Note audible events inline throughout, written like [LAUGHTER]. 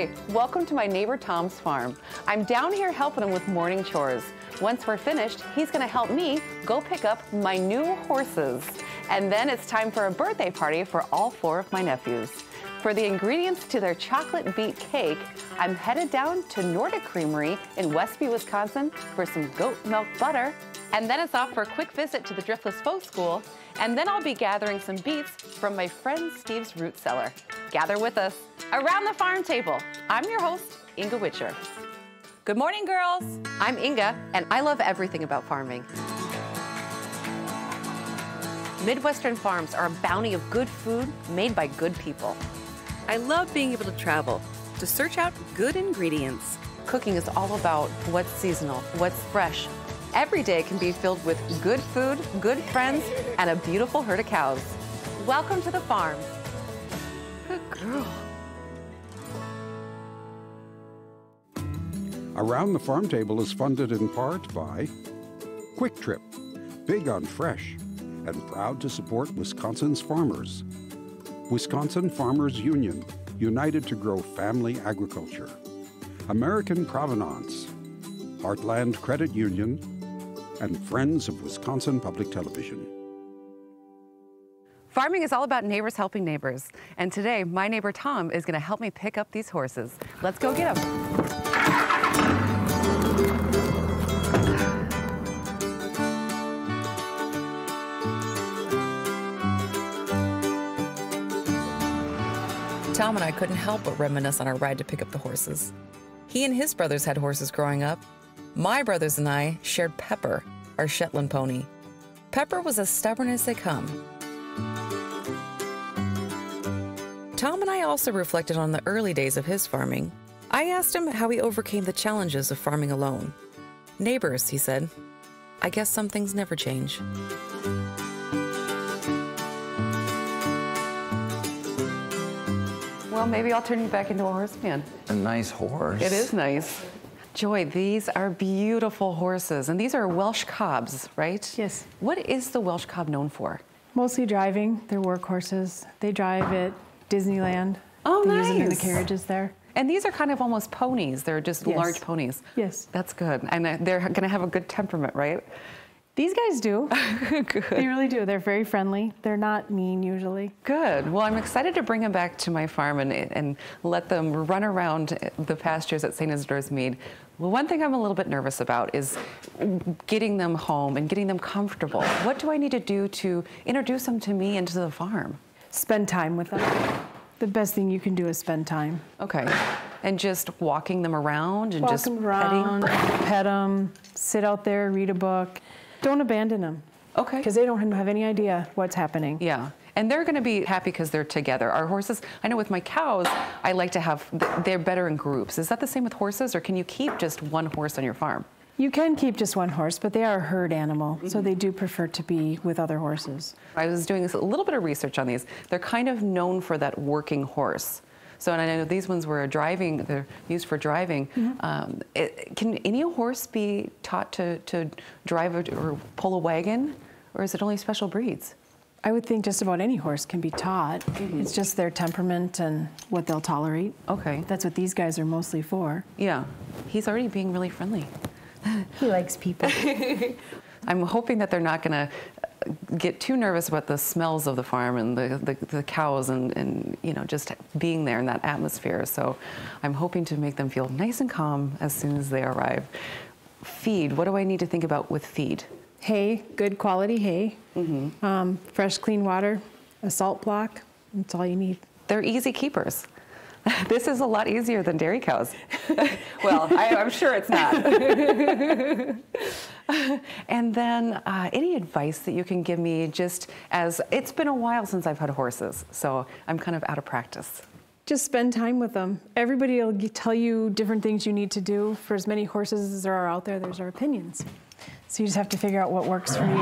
Hi, welcome to my neighbor Tom's farm. I'm down here helping him with morning chores. Once we're finished, he's gonna help me go pick up my new horses. And then it's time for a birthday party for all four of my nephews. For the ingredients to their chocolate beet cake, I'm headed down to Nordic Creamery in Westby, Wisconsin for some goat milk butter. And then it's off for a quick visit to the Driftless Folk School. And then I'll be gathering some beets from my friend Steve's root cellar. Gather with us around the farm table. I'm your host, Inga Witscher. Good morning, girls. I'm Inga, and I love everything about farming. Midwestern farms are a bounty of good food made by good people. I love being able to travel to search out good ingredients. Cooking is all about what's seasonal, what's fresh. Every day can be filled with good food, good friends, and a beautiful herd of cows. Welcome to the farm. Good girl. Around the Farm Table is funded in part by Kwik Trip, big on fresh, and proud to support Wisconsin's farmers. Wisconsin Farmers Union, united to grow family agriculture. American Provenance, Heartland Credit Union, and Friends of Wisconsin Public Television. Farming is all about neighbors helping neighbors. And today, my neighbor Tom is going to help me pick up these horses. Let's go get them. Tom and I couldn't help but reminisce on our ride to pick up the horses. He and his brothers had horses growing up. My brothers and I shared Pepper, our Shetland pony. Pepper was as stubborn as they come. Tom and I also reflected on the early days of his farming. I asked him how he overcame the challenges of farming alone. Neighbors, he said. I guess some things never change. Well, maybe I'll turn you back into a horseman. A nice horse. It is nice. Joy, these are beautiful horses, and these are Welsh cobs, right? Yes. What is the Welsh cob known for? Mostly driving. They're workhorses. They drive at Disneyland. Oh, they use them in the carriages there. And these are kind of almost ponies. They're just Yes. large ponies. Yes. That's good. And uh, they're going to have a good temperament, right? These guys do. [LAUGHS] they really do. They're very friendly. They're not mean usually. Good. Well, I'm excited to bring them back to my farm and, and let them run around the pastures at St. Isidore's Mead. Well, one thing I'm a little bit nervous about is getting them home and getting them comfortable. What do I need to do to introduce them to me and to the farm? Spend time with them. The best thing you can do is spend time. Okay. And just walking them around and Walk just them around, petting? pet them, sit out there, read a book. Don't abandon them. Okay. Because they don't have any idea what's happening. Yeah. And they're going to be happy because they're together. Our horses, I know with my cows, I like to have, they're better in groups. Is that the same with horses, or can you keep just one horse on your farm? You can keep just one horse, but they are a herd animal, so they do prefer to be with other horses. I was doing a little bit of research on these. They're kind of known for that working horse. So, and I know these ones were driving, they're used for driving. Um, it, can any horse be taught to, to drive a, or pull a wagon, or is it only special breeds? I would think just about any horse can be taught. It's just their temperament and what they'll tolerate. Okay. That's what these guys are mostly for. Yeah. He's already being really friendly. He likes people. [LAUGHS] I'm hoping that they're not going to get too nervous about the smells of the farm and the, the, the cows and, and, you know, just being there in that atmosphere. So I'm hoping to make them feel nice and calm as soon as they arrive. Feed, what do I need to think about with feed? hay, good quality hay, um, fresh, clean water, a salt block. That's all you need. They're easy keepers. [LAUGHS] This is a lot easier than dairy cows. [LAUGHS] well, I, I'm sure it's not. [LAUGHS] and then, uh, any advice that you can give me just as it's been a while since I've had horses, so I'm kind of out of practice. Just spend time with them. Everybody will tell you different things you need to do. For as many horses as there are out there, there's our opinions. So you just have to figure out what works for you.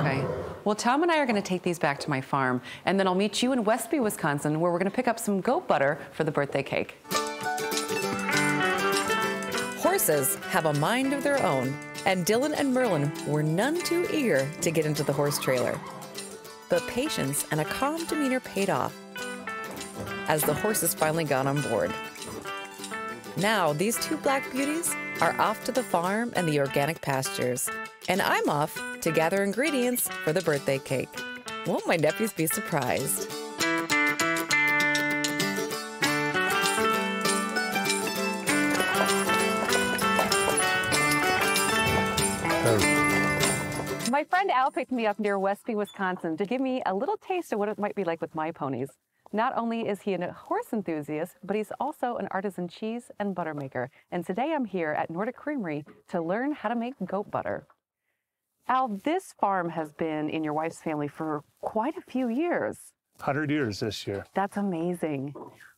Okay. Well, Tom and I are going to take these back to my farm, and then I'll meet you in Westby, Wisconsin, where we're going to pick up some goat butter for the birthday cake. Horses have a mind of their own, and Dylan and Merlin were none too eager to get into the horse trailer. But patience and a calm demeanor paid off as the horses finally got on board. Now, these two black beauties are off to the farm and the organic pastures. And I'm off to gather ingredients for the birthday cake. Won't my nephews be surprised? My friend Al picked me up near Westby, Wisconsin to give me a little taste of what it might be like with my ponies. Not only is he a horse enthusiast, but he's also an artisan cheese and butter maker. And today I'm here at Nordic Creamery to learn how to make goat butter. Al, this farm has been in your wife's family for quite a few years. 100 years this year. That's amazing.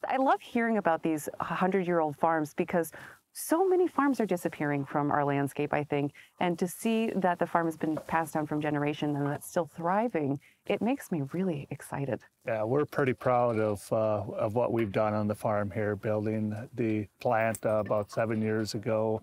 I love hearing about these 100 year old farms because so many farms are disappearing from our landscape, I think. And to see that the farm has been passed down from generation and that's still thriving, it makes me really excited. Yeah, we're pretty proud of, uh, of what we've done on the farm here, building the plant uh, about seven years ago,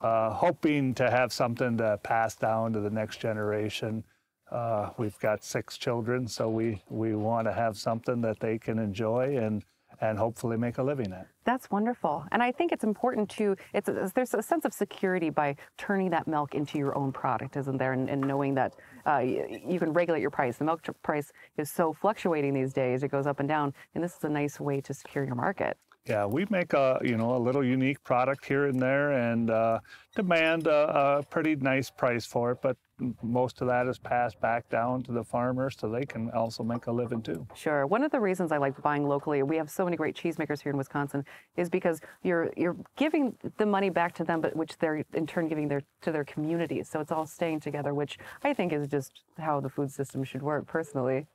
uh, hoping to have something to pass down to the next generation. Uh, we've got six children, so we, we want to have something that they can enjoy and, and hopefully make a living at. That's wonderful. And I think it's important to, it's, there's a sense of security by turning that milk into your own product, isn't there? And, and knowing that uh, you, can regulate your price. The milk price is so fluctuating these days, it goes up and down. And this is a nice way to secure your market. Yeah, we make a you know a little unique product here and there, and uh, demand a, a, pretty nice price for it. But most of that is passed back down to the farmers, so they can also make a living too. Sure. One of the reasons I like buying locally, we have so many great cheesemakers here in Wisconsin, is because you're you're giving the money back to them, but which they're in turn giving their to their communities. So it's all staying together, which I think is just how the food system should work. Personally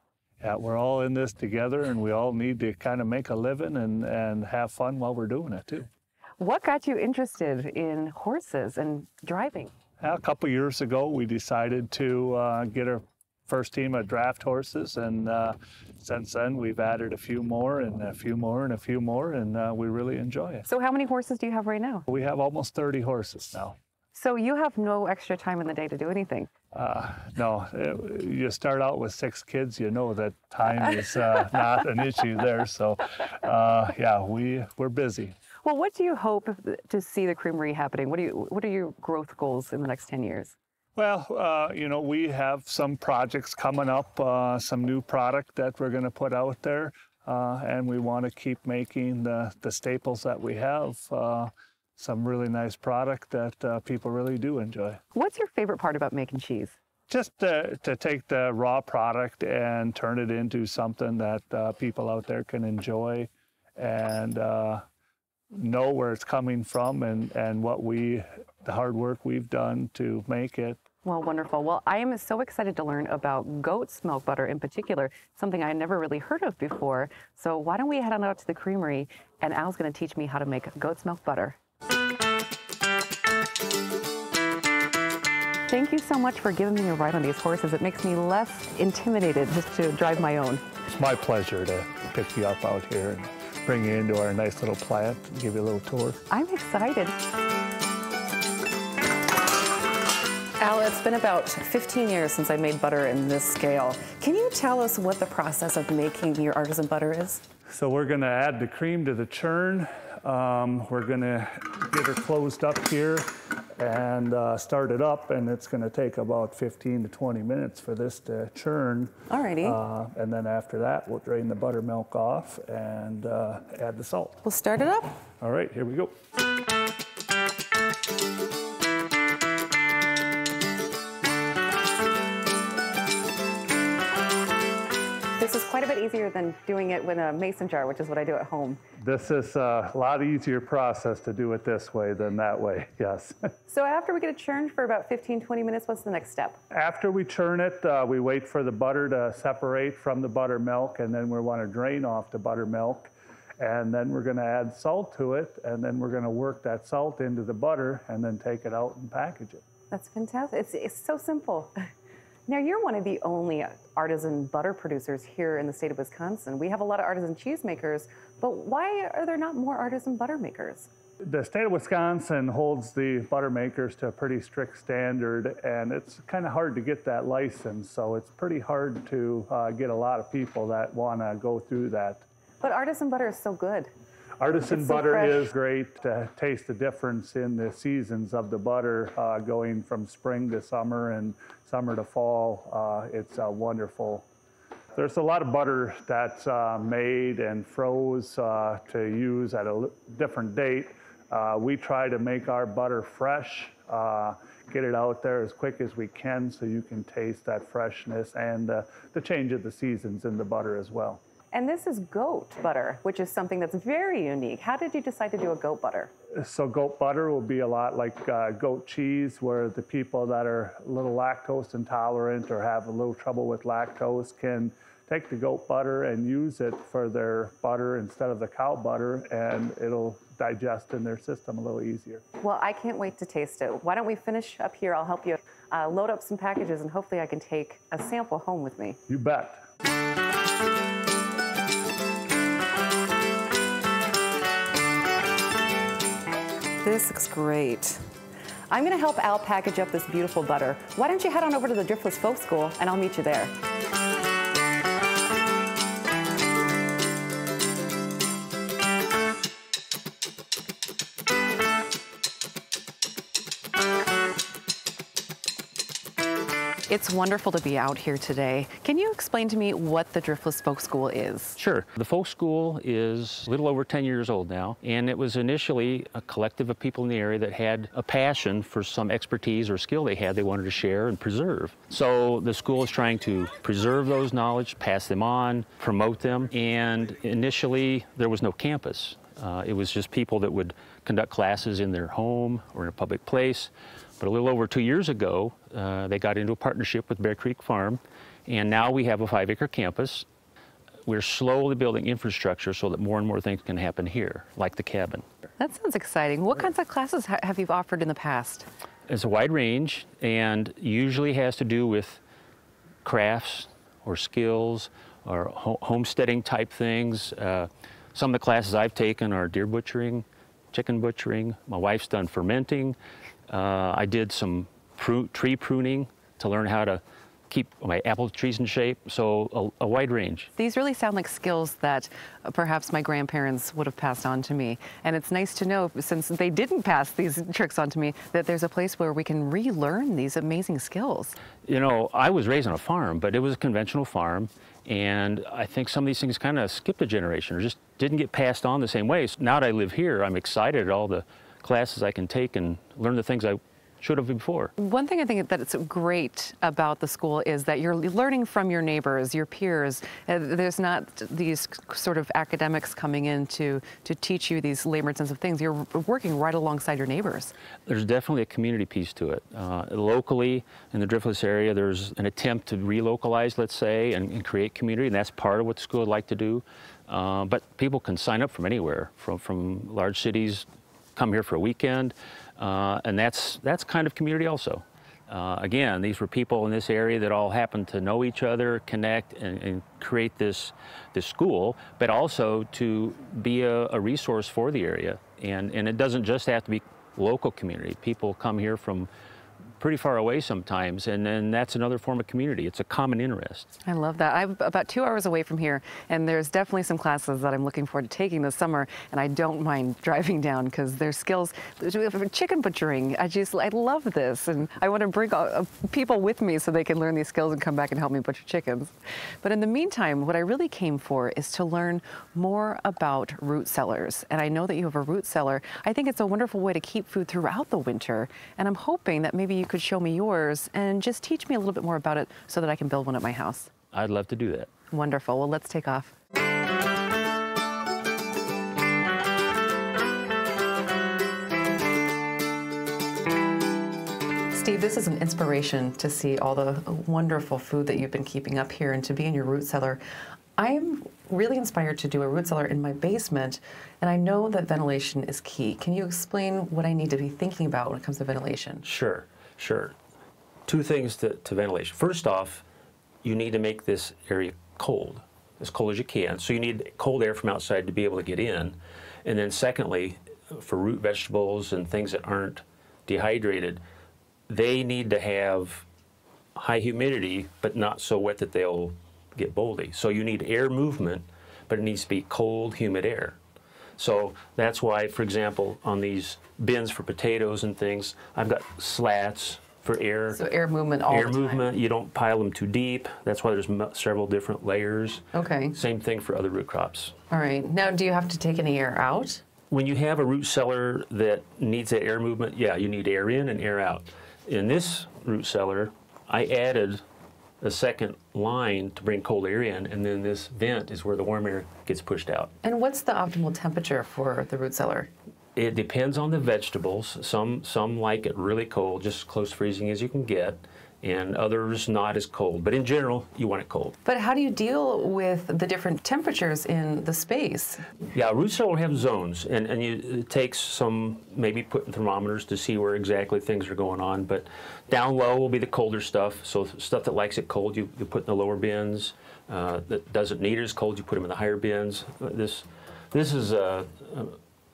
yeah, we're all in this together and we all need to kind of make a living and, and have fun while we're doing it too. What got you interested in horses and driving? A couple years ago, we decided to uh, get our first team of draft horses, and uh, since then we've added a few more and a few more and a few more, and uh, we really enjoy it. So, how many horses do you have right now? We have almost 30 horses now. So, you have no extra time in the day to do anything? Uh, no, it, you start out with six kids, you know that time is uh, not an issue there. So, uh, yeah, we we're busy. Well, what do you hope to see the creamery happening? What do you what are your growth goals in the next ten years? Well, uh, you know, we have some projects coming up, uh, some new product that we're going to put out there, uh, and we want to keep making the the staples that we have some really nice product that uh, people really do enjoy. What's your favorite part about making cheese? Just to, to take the raw product and turn it into something that uh, people out there can enjoy and uh, know where it's coming from and, and what we, the hard work we've done to make it. Well, wonderful. Well, I am so excited to learn about goat's milk butter in particular, something I never really heard of before. So why don't we head on out to the creamery and Al's going to teach me how to make goat's milk butter. Thank you so much for giving me a ride on these horses. It makes me less intimidated just to drive my own. It's my pleasure to pick you up out here and bring you into our nice little plant and give you a little tour. I'm excited. Al, it's been about 15 years since I made butter in this scale. Can you tell us what the process of making your artisan butter is? So we're going to add the cream to the churn. Um, we're going to get her closed up here and uh, start it up, and it's going to take about 15 to 20 minutes for this to churn. Alrighty. Uh, and then after that, we'll drain the buttermilk off and uh, add the salt. We'll start it up. All right, here we go. This is quite a bit easier than doing it with a mason jar, which is what I do at home. This is a lot easier process to do it this way than that way, [LAUGHS] yes. so after we get it churned for about 15, 20 minutes, what's the next step? After we churn it, uh, we wait for the butter to separate from the buttermilk, and then we want to drain off the buttermilk. And then we're going to add salt to it, and then we're going to work that salt into the butter, and then take it out and package it. That's fantastic. It's, it's so simple. [LAUGHS] Now, you're one of the only artisan butter producers here in the state of Wisconsin. We have a lot of artisan cheesemakers, but why are there not more artisan butter makers? The state of Wisconsin holds the butter makers to a pretty strict standard, and it's kind of hard to get that license. So it's pretty hard to uh, get a lot of people that want to go through that. But artisan butter is so good. Artisan butter fresh. is great to taste the difference in the seasons of the butter, uh, going from spring to summer and summer to fall. Uh, it's uh, wonderful. There's a lot of butter that's uh, made and froze uh, to use at a different date. Uh, we try to make our butter fresh, uh, get it out there as quick as we can so you can taste that freshness and uh, the change of the seasons in the butter as well. And this is goat butter, which is something that's very unique. How did you decide to do a goat butter? So goat butter will be a lot like uh, goat cheese, where the people that are a little lactose intolerant or have a little trouble with lactose can take the goat butter and use it for their butter instead of the cow butter, and it'll digest in their system a little easier. Well, I can't wait to taste it. Why don't we finish up here? I'll help you uh, load up some packages, and hopefully, I can take a sample home with me. You bet. This looks great. I'm to help Al package up this beautiful butter. Why don't you head on over to the Driftless Folk School, and I'll meet you there. It's wonderful to be out here today. Can you explain to me what the Driftless Folk School is? Sure. The folk school is a little over 10 years old now, and it was initially a collective of people in the area that had a passion for some expertise or skill they had they wanted to share and preserve. So the school is trying to preserve those knowledge, pass them on, promote them, and initially there was no campus. Uh, it was just people that would conduct classes in their home or in a public place. But a little over two years ago, uh, they got into a partnership with Bear Creek Farm, and now we have a five acre campus. We're slowly building infrastructure so that more and more things can happen here, like the cabin. That sounds exciting. What kinds of classes ha- have you offered in the past? It's a wide range and usually has to do with crafts or skills or ho- homesteading type things. Uh, some of the classes I've taken are deer butchering, chicken butchering. My wife's done fermenting. Uh, I did some pru- tree pruning to learn how to keep my apple trees in shape. So a, a wide range. These really sound like skills that uh, perhaps my grandparents would have passed on to me. And it's nice to know, since they didn't pass these [LAUGHS] tricks on to me, that there's a place where we can relearn these amazing skills. You know, I was raised on a farm, but it was a conventional farm. And I think some of these things kind of skipped a generation or just didn't get passed on the same way. So now that I live here, I'm excited at all the classes I can take and learn the things I should have before. One thing I think that it's great about the school is that you're learning from your neighbors, your peers. Uh, There's not these sort of academics coming in to, to teach you these labor-intensive things. You're working right alongside your neighbors. There's definitely a community piece to it. Uh, locally, in the Driftless area, there's an attempt to relocalize, let's say, and, and create community, and that's part of what the school would like to do. Uh, but people can sign up from anywhere, from, from large cities, come here for a weekend, uh, and that's, that's kind of community also. Uh, again, these were people in this area that all happened to know each other, connect, and, and create this, this school, but also to be a, a resource for the area. And, and it doesn't just have to be local community. People come here from pretty far away sometimes, and then that's another form of community. It's a common interest. I love that. I'm about two hours away from here, and there's definitely some classes that I'm looking forward to taking this summer, and I don't mind [LAUGHS] driving down because there's skills. Chicken butchering, I just, I love this, and I want to bring uh, people with me so they can learn these skills and come back and help me butcher chickens. But in the meantime, what I really came for is to learn more about root cellars, and I know that you have a root cellar. I think it's a wonderful way to keep food throughout the winter, and I'm hoping that maybe you could show me yours and just teach me a little bit more about it so that I can build one at my house. I'd love to do that. Wonderful. Well, let's take off. Steve, this is an inspiration to see all the wonderful food that you've been keeping up here and to be in your root cellar. I'm really inspired to do a root cellar in my basement, and I know that ventilation is key. Can you explain what I need to be thinking about when it comes to ventilation? Sure, sure. Two things to, to ventilation. First off, you need to make this area cold, as cold as you can. So you need cold air from outside to be able to get in. And then secondly, for root vegetables and things that aren't dehydrated, they need to have high humidity, but not so wet that they'll get moldy. So you need air movement, but it needs to be cold, humid air. So that's why, for example, on these bins for potatoes and things, I've got slats for air. So air movement all air the time. movement. You don't pile them too deep. That's why there's m- several different layers. Okay. Same thing for other root crops. All right. Now, do you have to take any air out? When you have a root cellar that needs that air movement, yeah, you need air in and air out. In this root cellar, I added a second line to bring cold air in, and then this vent is where the warm air gets pushed out. And what's the optimal temperature for the root cellar? It depends on the vegetables. Some some like it really cold, just close freezing as you can get, and others not as cold. But in general, you want it cold. But how do you deal with the different temperatures in the space? Yeah, root cellar will have zones, and, and you, it takes some maybe putting thermometers to see where exactly things are going on. But down low will be the colder stuff. So stuff that likes it cold, you, you put in the lower bins. Uh, that doesn't need it as cold, you put them in the higher bins. Uh, This this is a, a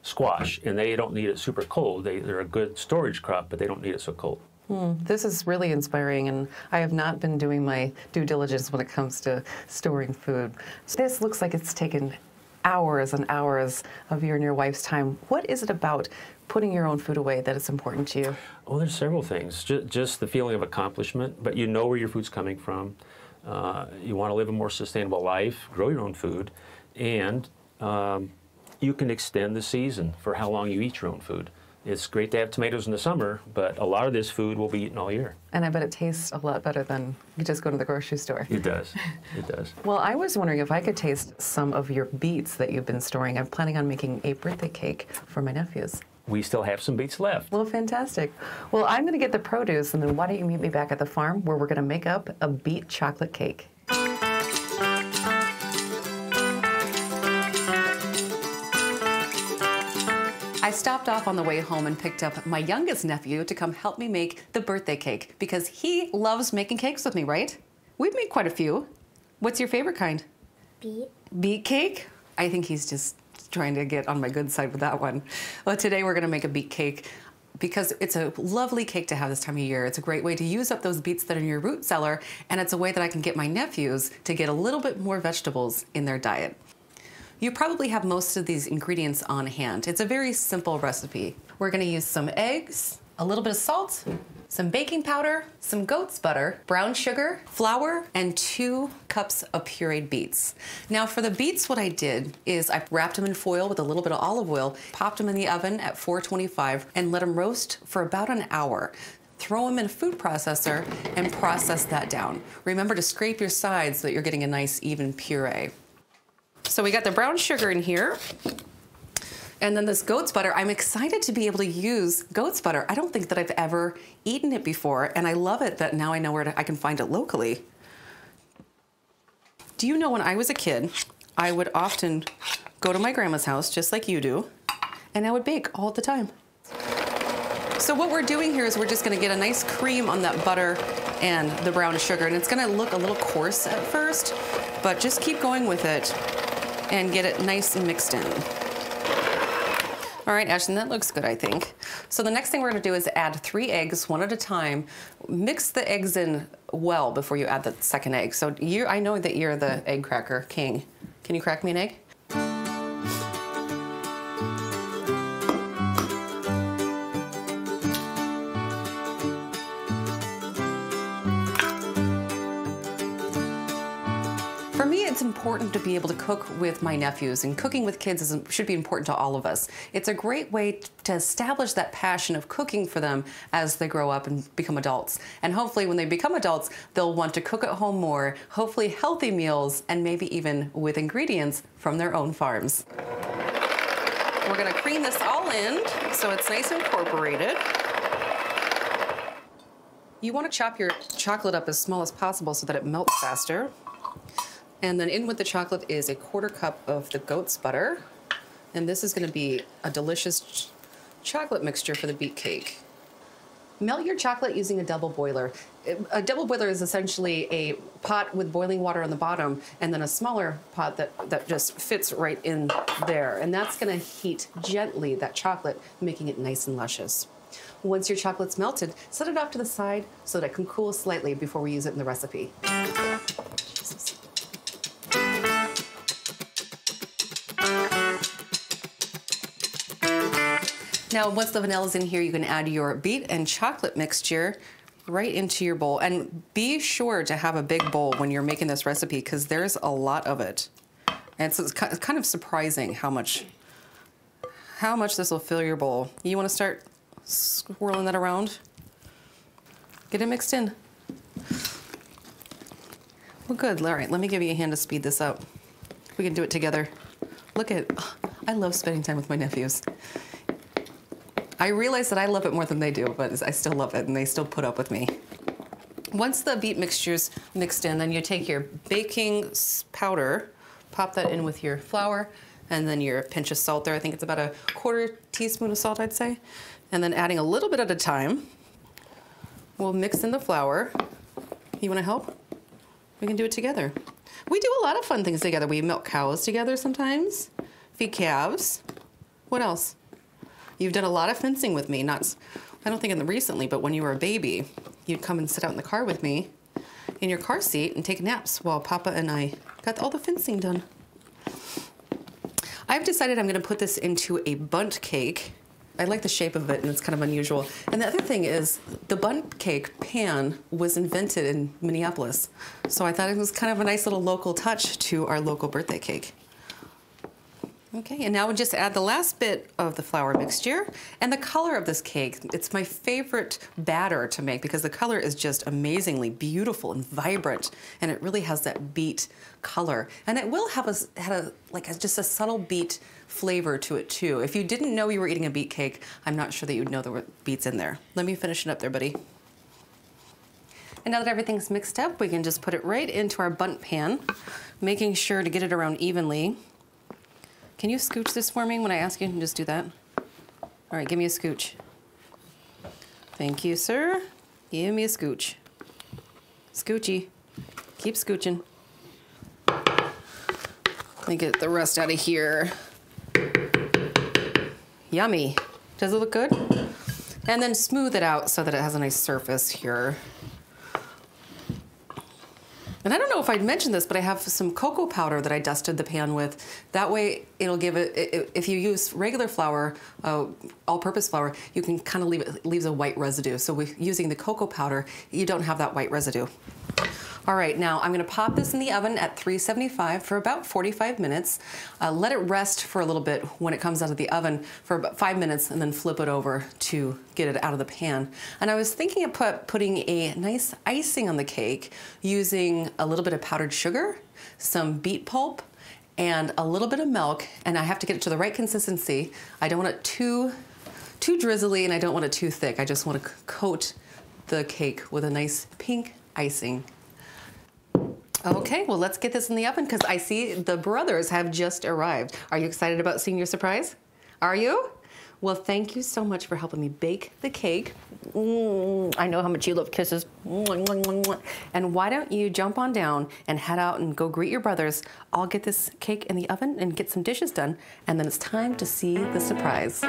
squash, and they don't need it super cold. They, they're a good storage crop, but they don't need it so cold. This is really inspiring, and I have not been doing my due diligence when it comes to storing food. So this looks like it's taken hours and hours of your and your wife's time. What is it about putting your own food away that is important to you? Well, there's several things. Just, just the feeling of accomplishment, but you know where your food's coming from. Uh, you want to live a more sustainable life, grow your own food, and um, you can extend the season for how long you eat your own food. It's great to have tomatoes in the summer, but a lot of this food will be eaten all year. And I bet it tastes a lot better than you just go to the grocery store. It does. It does. [LAUGHS] Well, I was wondering if I could taste some of your beets that you've been storing. I'm planning on making a birthday cake for my nephews. We still have some beets left. Well, fantastic. Well, I'm going to get the produce, and then why don't you meet me back at the farm where we're going to make up a beet chocolate cake? Stopped off on the way home and picked up my youngest nephew to come help me make the birthday cake because he loves making cakes with me, right? We've made quite a few. What's your favorite kind? Beet. Beet cake? I think he's just trying to get on my good side with that one. Well, today we're gonna make a beet cake because it's a lovely cake to have this time of year. It's a great way to use up those beets that are in your root cellar, and it's a way that I can get my nephews to get a little bit more vegetables in their diet. You probably have most of these ingredients on hand. It's a very simple recipe. We're gonna use some eggs, a little bit of salt, some baking powder, some goat's butter, brown sugar, flour, and two cups of pureed beets. Now for the beets, what I did is I wrapped them in foil with a little bit of olive oil, popped them in the oven at 425, and let them roast for about an hour. Throw them in a food processor and process that down. Remember to scrape your sides so that you're getting a nice even puree. So we got the brown sugar in here. And then this goat's butter, I'm excited to be able to use goat's butter. I don't think that I've ever eaten it before, and I love it that now I know where to, I can find it locally. Do you know when I was a kid, I would often go to my grandma's house, just like you do, and I would bake all the time. So what we're doing here is we're just gonna get a nice cream on that butter and the brown sugar, and it's gonna look a little coarse at first, but just keep going with it and get it nice and mixed in. All right, Ashton, that looks good, I think. So the next thing we're gonna do is add three eggs, one at a time. Mix the eggs in well before you add the second egg. So you, I know that you're the egg cracker king. Can you crack me an egg? Important to be able to cook with my nephews, and cooking with kids is, should be important to all of us. It's a great way to establish that passion of cooking for them as they grow up and become adults. And hopefully, when they become adults, they'll want to cook at home more, hopefully, healthy meals, and maybe even with ingredients from their own farms. We're gonna cream this all in so it's nice incorporated. You wanna chop your chocolate up as small as possible so that it melts faster. And then in with the chocolate is a quarter cup of the goat's butter. And this is gonna be a delicious ch- chocolate mixture for the beet cake. Melt your chocolate using a double boiler. A double boiler is essentially a pot with boiling water on the bottom and then a smaller pot that, that just fits right in there. And that's gonna heat gently that chocolate, making it nice and luscious. Once your chocolate's melted, set it off to the side so that it can cool slightly before we use it in the recipe. Now, once the vanilla's in here, you can add your beet and chocolate mixture right into your bowl. And be sure to have a big bowl when you're making this recipe because there's a lot of it. And so it's kind of surprising how much how much this will fill your bowl. You want to start swirling that around? Get it mixed in. Well, good. All right, let me give you a hand to speed this up. We can do it together. Look at, oh, I love spending time with my nephews. I realize that I love it more than they do, but I still love it and they still put up with me. Once the beet mixture's mixed in, then you take your baking powder, pop that in with your flour, and then your pinch of salt there. I think it's about a quarter teaspoon of salt, I'd say. And then adding a little bit at a time. We'll mix in the flour. You wanna help? We can do it together. We do a lot of fun things together. We milk cows together sometimes, feed calves. What else? You've done a lot of fencing with me, not, I don't think in the recently, but when you were a baby, you'd come and sit out in the car with me in your car seat and take naps while Papa and I got all the fencing done. I've decided I'm gonna put this into a Bundt cake. I like the shape of it and it's kind of unusual. And the other thing is the Bundt cake pan was invented in Minneapolis. So I thought it was kind of a nice little local touch to our local birthday cake. Okay, and now we'll just add the last bit of the flour mixture and the color of this cake. It's my favorite batter to make because the color is just amazingly beautiful and vibrant and it really has that beet color. And it will have a, had a, like a, just a subtle beet flavor to it too. If you didn't know you were eating a beet cake, I'm not sure that you'd know there were beets in there. Let me finish it up there, buddy. And now that everything's mixed up, we can just put it right into our Bundt pan, making sure to get it around evenly. Can you scooch this for me when I ask you? Just do that. All right, give me a scooch. Thank you, sir. Give me a scooch. Scoochy. Keep scooching. Let me get the rest out of here. Yummy. Does it look good? And then smooth it out so that it has a nice surface here. And I don't know if I'd mentioned this, but I have some cocoa powder that I dusted the pan with. That way it'll give it, if you use regular flour, uh, all-purpose flour, you can kind of leave it, leaves a white residue. So with using the cocoa powder, you don't have that white residue. All right, now I'm gonna pop this in the oven at 375 for about 45 minutes. Uh, let it rest for a little bit when it comes out of the oven for about five minutes and then flip it over to get it out of the pan. And I was thinking of put, putting a nice icing on the cake using a little bit of powdered sugar, some beet pulp, and a little bit of milk. And I have to get it to the right consistency. I don't want it too, too drizzly and I don't want it too thick. I just want to coat the cake with a nice pink icing. Okay, well, let's get this in the oven because I see the brothers have just arrived. Are you excited about seeing your surprise? Are you? Well, thank you so much for helping me bake the cake. Mm, I know how much you love kisses. And why don't you jump on down and head out and go greet your brothers? I'll get this cake in the oven and get some dishes done, and then it's time to see the surprise.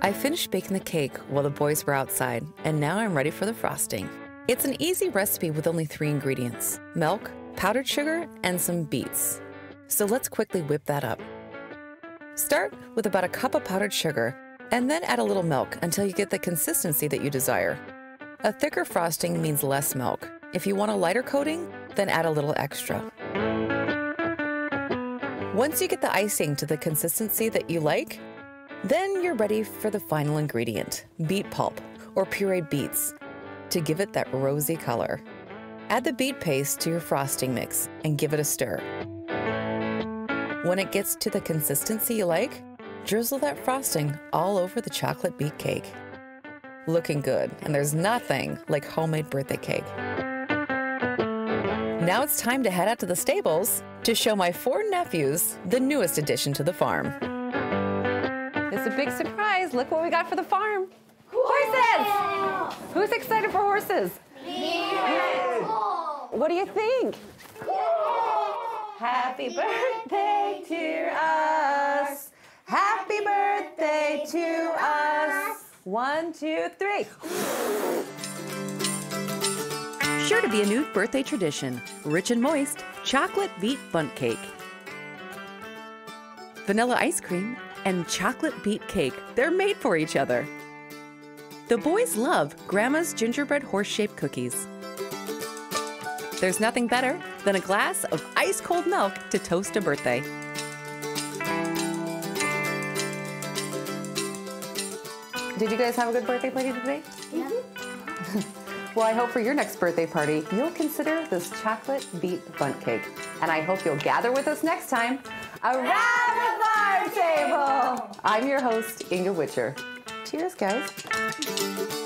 I finished baking the cake while the boys were outside, and now I'm ready for the frosting. It's an easy recipe with only three ingredients milk, powdered sugar, and some beets. So let's quickly whip that up. Start with about a cup of powdered sugar and then add a little milk until you get the consistency that you desire. A thicker frosting means less milk. If you want a lighter coating, then add a little extra. Once you get the icing to the consistency that you like, then you're ready for the final ingredient, beet pulp or pureed beets to give it that rosy color. Add the beet paste to your frosting mix and give it a stir. When it gets to the consistency you like, drizzle that frosting all over the chocolate beet cake. Looking good, and there's nothing like homemade birthday cake. Now it's time to head out to the stables to show my four nephews the newest addition to the farm. It's a big surprise. Look what we got for the farm. Horses! Who's excited for horses? Me. What do you think? Happy birthday to us. Happy birthday to us. One, two, three. Sure to be a new birthday tradition rich and moist chocolate beet Bundt cake. vanilla ice cream, and chocolate beet cake. They're made for each other. The boys love Grandma's gingerbread horse shaped cookies. There's nothing better than a glass of ice cold milk to toast a birthday. Did you guys have a good birthday party today? Yeah. well, I hope for your next birthday party, you'll consider this chocolate beet bundt cake. And I hope you'll gather with us next time around the farm table. I'm your host, Inga Witscher. Cheers, guys.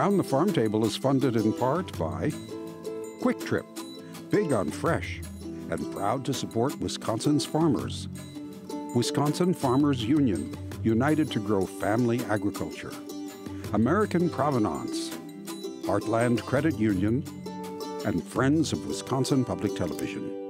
Around the Farm Table is funded in part by Kwik Trip, big on fresh, and proud to support Wisconsin's farmers. Wisconsin Farmers Union, united to grow family agriculture. American Provenance, Heartland Credit Union, and Friends of Wisconsin Public Television.